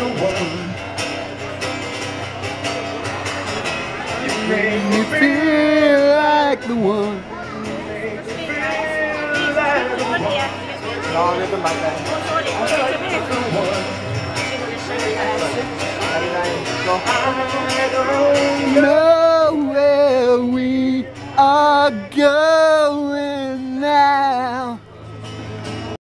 the one You made me feel like the one No, nothing like that. I don't know where we are going.